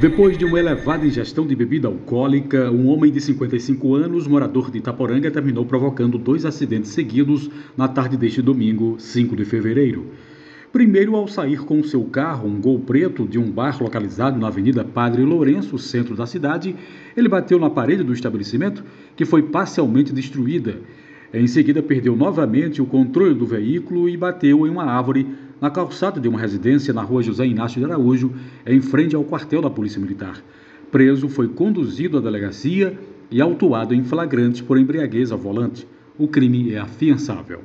Depois de uma elevada ingestão de bebida alcoólica, um homem de 55 anos, morador de Itaporanga, terminou provocando dois acidentes seguidos na tarde deste domingo, 5 de fevereiro. Primeiro, ao sair com seu carro, um gol preto, de um bar localizado na Avenida Padre Lourenço, centro da cidade, ele bateu na parede do estabelecimento, que foi parcialmente destruída. Em seguida, perdeu novamente o controle do veículo e bateu em uma árvore na calçada de uma residência na rua José Inácio de Araújo, em frente ao quartel da Polícia Militar. Preso, foi conduzido à delegacia e autuado em flagrante por embriaguez ao volante. O crime é afiançável.